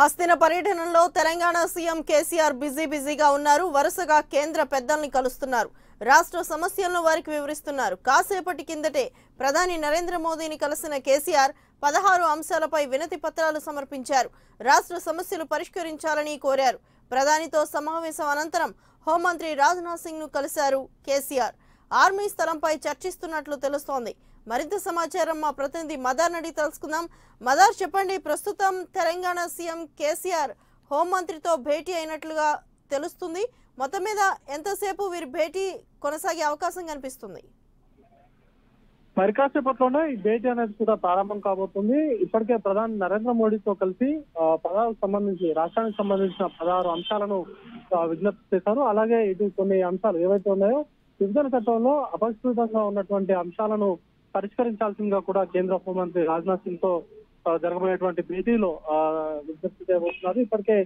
హస్తిన పర్యటనలో Telangana CM KCR busy బిజీగా ఉన్నారు. వరుసగా కేంద్ర పెద్దల్ని కలుస్తున్నారు. రాష్ట్ర సమస్యలను వారికి వివరిస్తున్నారు. కాసేపటి కిందటే ప్రధాని నరేంద్ర మోదీని కలిసిన కేసీఆర్ పదహారు అంశాలపై వినతి పత్రాలు సమర్పించారు. రాష్ట్ర సమస్యలు పరిష్కరించాలని కోరారు. ప్రధానితో సమావేశం అనంతరం హోంమంత్రి రాజ్నాథ్ సింగ్ను కలిశారు కేసీఆర్. ఆర్మీ స్థలంపై చర్చిస్తున్నట్లు తెలుస్తోంది. మరింత సమాచారం మా ప్రతినిధి మదార్ నడి తెలుసుకుందాం. మదార్ చెప్పండి ప్రస్తుతం తెలంగాణ సీఎం కేసీఆర్ హోంమంత్రితో భేటీ అయినట్లుగా తెలుస్తుంది. మొత్తం మీద ఎంతసేపు వీరి భేటీ కొనసాగే అవకాశం కనిపిస్తుంది? మరి కాసేపట్లోనే ఈ భేటీ అనేది కూడా ప్రారంభం కాబోతుంది. ఇప్పటికే ప్రధాని నరేంద్ర మోడీతో కలిసి ఆ, సంబంధించి రాష్ట్రానికి సంబంధించిన పదహారు అంశాలను విజ్ఞప్తి చేశారు. అలాగే ఇటు కొన్ని అంశాలు ఏవైతే ఉన్నాయో విభజన చట్టంలో అపరిష్కృతంగా ఉన్నటువంటి అంశాలను పరిష్కరించాల్సిందిగా కూడా కేంద్ర హోంమంత్రి రాజ్నాథ్ సింగ్తో జరగబోయేటువంటి భేటీలో విజ్ఞప్తి చేయబోతున్నారు. ఇప్పటికే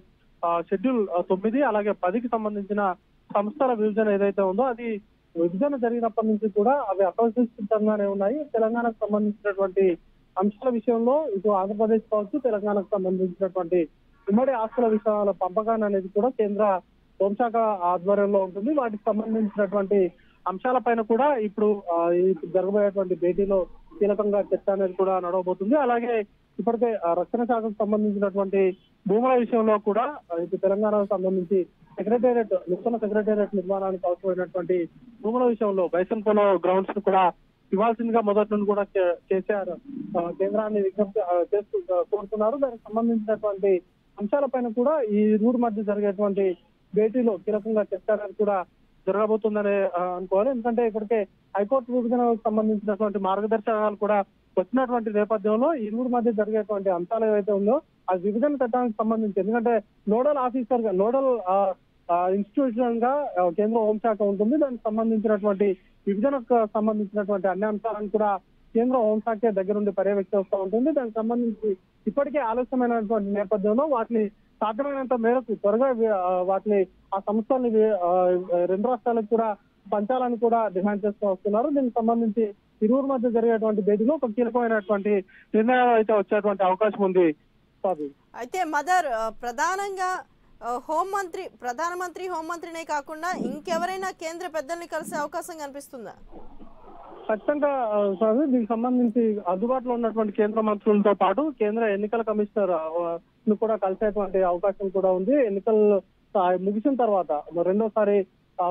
ఆ, షెడ్యూల్ తొమ్మిది అలాగే పదికి సంబంధించిన సంస్థల విభజన ఏదైతే ఉందో అది విభజన జరిగినప్పటి నుంచి కూడా అవి అపరిష్కృతంగానే ఉన్నాయి. తెలంగాణకు సంబంధించినటువంటి అంశాల విషయంలో ఇటు ఆంధ్రప్రదేశ్ కావచ్చు తెలంగాణకు సంబంధించినటువంటి ఉమ్మడి ఆస్తుల విషయాల పంపకాన్ని అనేది కూడా కేంద్ర హోంశాఖ ఆధ్వర్యంలో ఉంటుంది. వాటికి సంబంధించినటువంటి అంశాలపైన కూడా ఇప్పుడు ఈ జరగబోయేటువంటి భేటీలో కీలకంగా చర్చ అనేది కూడా నడవబోతుంది. అలాగే ఇప్పటికే రక్షణ శాఖకు సంబంధించినటువంటి భూముల విషయంలో కూడా ఆ, ఇటు తెలంగాణకు సంబంధించి సెక్రటేరియట్ నూతన సెక్రటేరియట్ నిర్మాణానికి అవసరమైనటువంటి భూముల విషయంలో బైసన్ పోలో గ్రౌండ్స్ను కూడా ఇవ్వాల్సిందిగా మొదటి నుండి కూడా కే- కేసీఆర్ కేంద్రాన్ని విజ్ఞప్తి చేస్తూ కోరుతున్నారు. దానికి సంబంధించినటువంటి అంశాలపైన కూడా ఈ ఇరువురు మధ్య జరిగేటువంటి భేటీలో కీలకంగా చర్చ అనేది కూడా జరగబోతుందని అనుకోవాలి. ఎందుకంటే ఇక్కడికి హైకోర్టు విభజనకు సంబంధించినటువంటి మార్గదర్శకాలు కూడా వచ్చినటువంటి నేపథ్యంలో ఈ ఇరువురు మధ్య జరిగేటువంటి అంశాలు ఏవైతే ఉందో ఆ విభజన చట్టానికి సంబంధించి ఎందుకంటే నోడల్ ఆఫీసర్గా నోడల్ ఇన్స్టిట్యూషన్గా కేంద్ర హోంశాఖ ఉంటుంది. దానికి సంబంధించినటువంటి విభజనకు సంబంధించినటువంటి అన్ని అంశాలను కూడా కేంద్ర హోంశాఖ దగ్గరుండి పర్యవేక్షిస్తూ ఉంటుంది. దానికి సంబంధించి ఇప్పటికే ఆలస్యమైనటువంటి నేపథ్యంలో వాటిని సాధ్యమైనంత మేరకు త్వరగా వాటిని ఆ సంస్థల్ని రెండు రాష్ట్రాలకు కూడా పంచాలని కూడా డిమాండ్ చేస్తూ వస్తున్నారు. దీనికి సంబంధించి ఇరువురు మధ్య జరిగేటువంటి భేటీలో ఒక కీలకమైనటువంటి నిర్ణయాలు అయితే వచ్చేటువంటి అవకాశం ఉంది అయితే మదర్ ప్రధానంగా హోంమంత్రి ప్రధానమంత్రి హోంమంత్రినే కాకుండా ఇంకెవరైనా కేంద్ర పెద్దల్ని కలిసే అవకాశం కనిపిస్తుందా? ఖచ్చితంగా సార్ దీనికి సంబంధించి అందుబాటులో ఉన్నటువంటి కేంద్ర మంత్రులతో పాటు కేంద్ర ఎన్నికల కమిషనర్ను కూడా కలిసేటువంటి అవకాశం కూడా ఉంది. ఎన్నికలు ముగిసిన తర్వాత రెండోసారి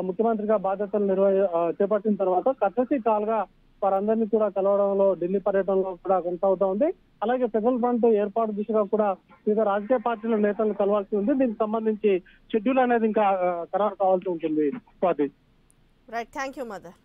ముఖ్యమంత్రిగా బాధ్యతలు నిర్వహి చేపట్టిన తర్వాత కట్టసి కాల్గా వారందరినీ కూడా కలవడంలో ఢిల్లీ పర్యటనలో కూడా కొనసాగుతా ఉంది. అలాగే ఫెడరల్ ఫ్రంట్ ఏర్పాటు దిశగా కూడా వివిధ రాజకీయ పార్టీల నేతలను కలవాల్సి ఉంది. దీనికి సంబంధించి షెడ్యూల్ అనేది ఇంకా ఖరారు కావాల్సి ఉంటుంది. Swathi. Right thank you mother